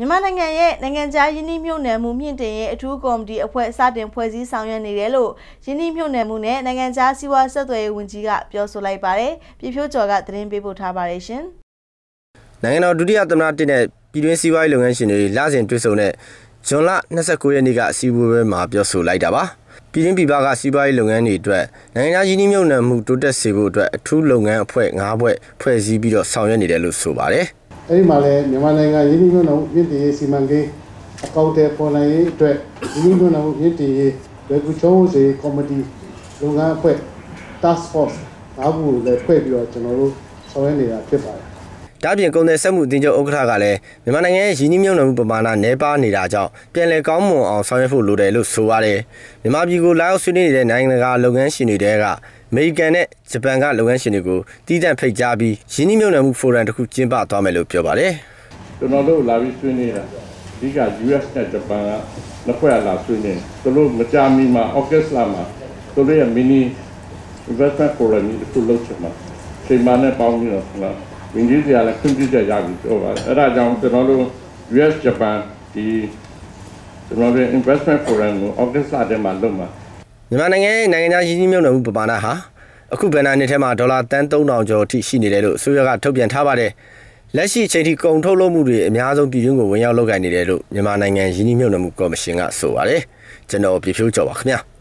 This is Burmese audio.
မြန်မာနိုင်ငံရဲ့နိုင်ငံခြားယင်းနှိမ့်မြုပ်နယ်မှုမြင့်တင်ရဲ့အထူးကော်မတီအဖွဲ့စတင်ဖွဲ့စည်းဆောင်ရွက်နေတယ်လို့ယင်းနှိမ့်မြုပ်နယ်မှုနဲ့နိုင်ငံခြားစီးပွားဆက်သွယ်ရေးဝန်ကြီးကပြောဆိုလိုက်ပါတယ်။ပြည်ဖြိုးကျော်ကသတင်းပေးပို့ထားပါတယ်ရှင်။နိုင်ငံတော်ဒုတိယသမ္မတတင်တဲ့ပြည်တွင်းစီးပွားရေးလုပ်ငန်းရှင်တွေလစဉ်တွေ့ဆုံတဲ့ဇွန်လ29ရက်နေ့ကအစည်းအဝေးမှာပြောဆိုလိုက်တာပါ။ပြည်တွင်းပြည်ပကစီးပွားရေးလုပ်ငန်းတွေအတွက်နိုင်ငံခြားယင်းနှိမ့်မြုပ်နှံမှုတိုးတက်စေဖို့အတွက်အထူးလုပ်ငန်းအဖွဲ့၅ဘွဲ့ဖွဲ့စည်းပြီးတော့ဆောင်ရွက်နေတယ်လို့ဆိုပါတယ်။ အဲ့ဒီမှာလည်းမြန်မာနိုင်ငံရင်းနှီးမြှုပ်နှံမှုမြင့်တင်ရေးစီမံကိန်းအကောင့်တွေပေါ်နိုင်ရေးအတွက်ရင်းနှီးမြှုပ်နှံမှုမြင့်တင်ရေးလွယ်ကူချုံးစေကော်မတီလုပ်ငန်းအဖွဲ့ task force ငါးခုကိုလည်းဖွဲ့ပြီးတော့ကျွန်တော်တို့ဆောင်ရွက်နေတာဖြစ်ပါတယ် ဒါပြင်ကုန်သည်စက်မှုအသင်းချုပ်ဥက္ကဋ္ဌကလည်းမြန်မာနိုင်ငံရဲ့ရင်းနှီးမြှုပ်နှံမှုပမာဏနည်းပါးနေတာကြောင့်ပြန်လည်ကောင်းမွန်အောင်ဆောင်ရွက်ဖို့လိုတယ်လို့ဆိုပါတယ်။မြန်မာပြည်ကိုလာရောက်ဆွေးနွေးနေတဲ့နိုင်ငံတကာလုပ်ငန်းရှင်တွေတဲကအမေရိကန်နဲ့ဂျပန်ကလုပ်ငန်းရှင်တွေကိုတည်တံ့ဖိတ်ကြားပြီးရင်းနှီးမြှုပ်နှံမှုဖိုရမ်တစ်ခုကျင်းပသွားမယ်လို့ပြောပါတယ်။ကျွန်တော်တို့လာပြီးဆွေးနွေးတာအဓိက US နဲ့ဂျပန်ကနှစ်ဖွဲ့လာဆွေးနွေးသူတို့မကြာမီမှာ August လမှာသူတို့ရဲ့ mini investment forum တစ်ခုလုပ်ချင်မှာချိန်မှနဲ့ပေါင်းပြီးတော့ဟုတ် ဝင်ကြီးစရာလည်းခွင့်ပြုချက်ရပြီပြောပါတယ်အဲ့ဒါကြောင့်ကျွန်တော်တို့ US Japan ဒီကျွန်တော်တို့ investment forum ကို August လထဲမှာလုပ်မှာမြန်မာနိုင်ငံရဲ့နိုင်ငံခြားရင်းနှီးမြှုပ်နှံမှုပမာဏဟာအခုဘယ်နာနှစ်ထဲမှာဒေါ်လာတန်း3000ကျော်အထိရှိနေတယ်လို့အစိုးရကထုတ်ပြန်ထားပါတယ်လက်ရှိအချိန်ထိကုန်ထုတ်လုပ်မှုတွေအများဆုံးပြည်တွင်းကိုဝင်ရောက်လုပ်ကိုင်နေတယ်လို့မြန်မာနိုင်ငံရင်းနှီးမြှုပ်နှံမှုကော်မရှင်ကဆိုပါတယ်ကျွန်တော်ပြဖြိုးကျော်ပါခင်ဗျာ